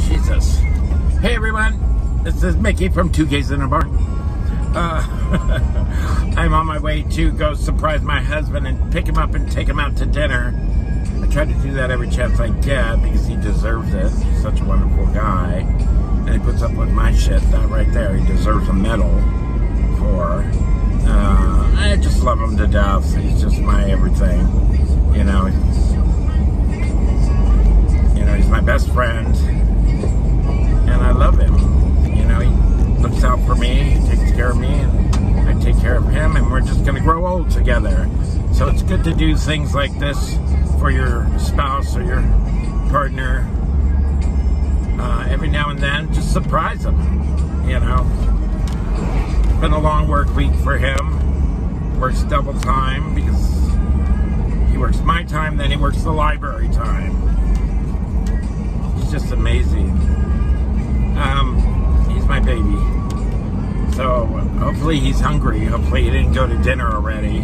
Jesus. Hey everyone, this is Mickey from Two Gays in a Barn. Uh, I'm on my way to go surprise my husband and pick him up and take him out to dinner. I try to do that every chance I get because he deserves it. He's such a wonderful guy. And he puts up with my shit. That right there, he deserves a medal for. Uh, I just love him to death. He's just my everything. You know, care of him, and we're just going to grow old together. So it's good to do things like this for your spouse or your partner. Uh, every now and then, just surprise them. You know, been a long work week for him. Works double time because he works my time, then he works the library time. It's just amazing. Um, he's my baby. So hopefully he's hungry. Hopefully he didn't go to dinner already.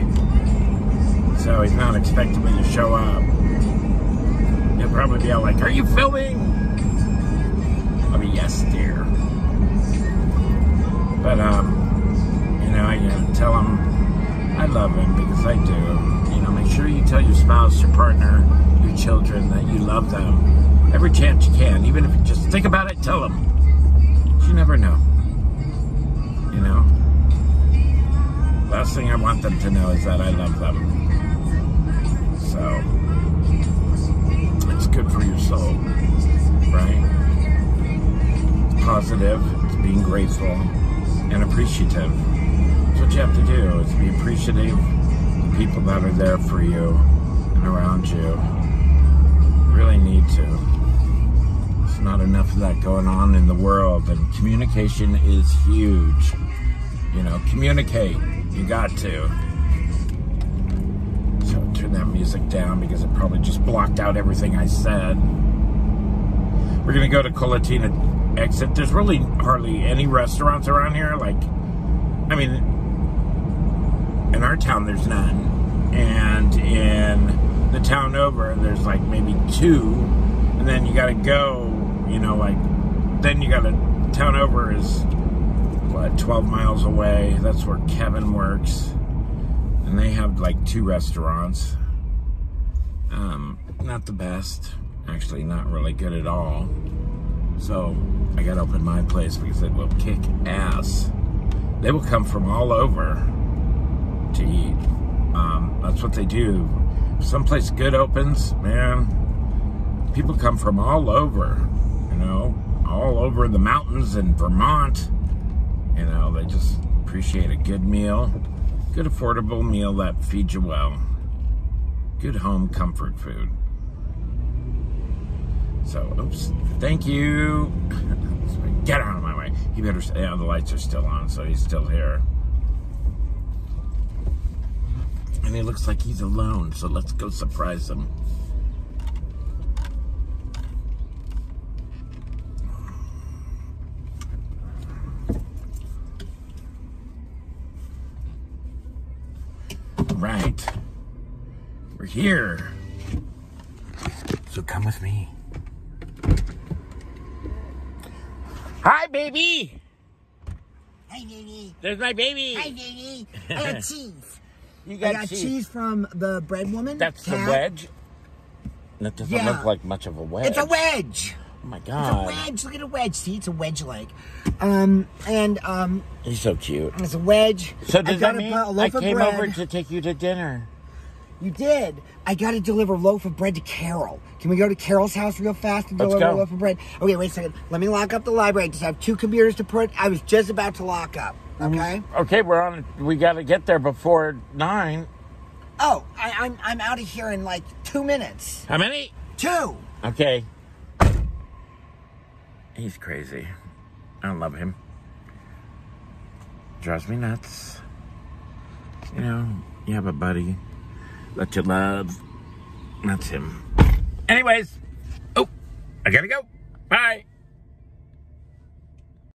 So he's not expecting me to show up. He'll probably be all like, are you filming? I'll be, yes, dear. But, um, you know, I uh, tell him I love him because I do. You know, make sure you tell your spouse, your partner, your children that you love them every chance you can. Even if you just think about it, tell them. You never know. Last thing I want them to know is that I love them. So, it's good for your soul, right? It's positive, it's being grateful and appreciative. That's what you have to do, is be appreciative of the people that are there for you and around you. you really need to There's not enough of that going on in the world and communication is huge you know communicate you got to. So turn that music down because it probably just blocked out everything I said. We're gonna go to Colatina exit. There's really hardly any restaurants around here like I mean in our town there's none. And in the town over there's like maybe two. And then you gotta go you know, like, then you got to, town over is, what, 12 miles away. That's where Kevin works. And they have like two restaurants. Um, not the best. Actually, not really good at all. So, I got to open my place because it will kick ass. They will come from all over to eat. Um, that's what they do. Someplace good opens, man, people come from all over you know, all over the mountains in Vermont. You know, they just appreciate a good meal, good affordable meal that feeds you well, good home comfort food. So, oops, thank you. Get out of my way. He better. Yeah, the lights are still on, so he's still here. And he looks like he's alone, so let's go surprise him. Right. We're here. So come with me. Hi, baby. Hi, baby. There's my baby. Hi, baby. I got cheese. You I got, got cheese. cheese. from the bread woman. That's the wedge. That doesn't Yeah. look like much of a wedge. It's a wedge. Oh my god. It's a wedge. Look at a wedge. See, it's a wedge like. Um, and um, He's so cute. it's a wedge. So I does that a mean a I loaf of came bread. over to take you to dinner? You did. I got to deliver a loaf of bread to Carol. Can we go to Carol's house real fast and Let's deliver go. a loaf of bread? Okay, wait a second. Let me lock up the library. I just have two computers to put. I was just about to lock up. Okay. Okay, we're on. We got to get there before nine. Oh, I, I'm I'm out of here in like two minutes. How many? Two. Okay. He's crazy. I love him. Drives me nuts. You know, you have a buddy that you love. That's him. Anyways, oh, I gotta go. Bye.